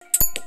you